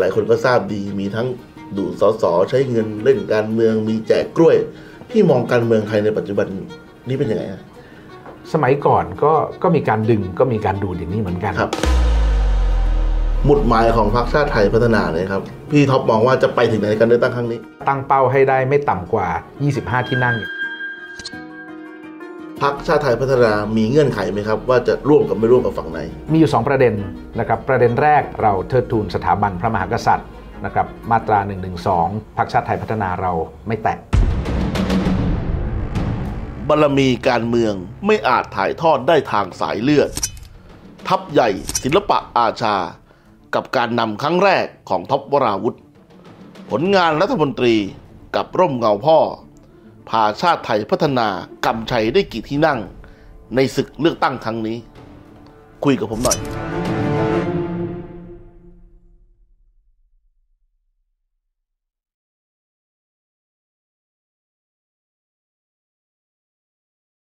หลายๆ คนก็ทราบดีมีทั้งดูดสอสอใช้เงินเล่นการเมืองมีแจกกล้วย พี่มองการเมืองไทยในปัจจุบันนี้เป็นยังไงฮะสมัยก่อนก็ก็มีการดึงก็มีการดูดอย่างนี้เหมือนกันครับหมุดหมายของพรรคชาติไทยพัฒนาเนี่ยครับ พี่ท็อปมองว่าจะไปถึงไหนในการเลือกตั้งครั้งนี้ ตั้งเป้าให้ได้ไม่ต่ำกว่า 25 ที่นั่ง พรรคชาติไทยพัฒนามีเงื่อนไขไหมครับ ว่าจะร่วมกับไม่ร่วมกับฝั่งไหน มีอยู่ 2 ประเด็นนะครับประเด็นแรกเราเทิดทูนสถาบันพระมหากษัตริย์นะครับมาตรา112พรรคชาติไทยพัฒนาเราไม่แตะบารมีการเมืองไม่อาจถ่ายทอดได้ทางสายเลือด ทัพใหญ่ศิลปะอาชา กับการนำครั้งแรกของท็อปวราวุธ ผลงานรัฐมนตรีกับร่มเงาพ่อ พาชาติไทยพัฒนากำชัยได้กี่ที่นั่ง ในศึกเลือกตั้งครั้งนี้ คุยกับผมหน่อย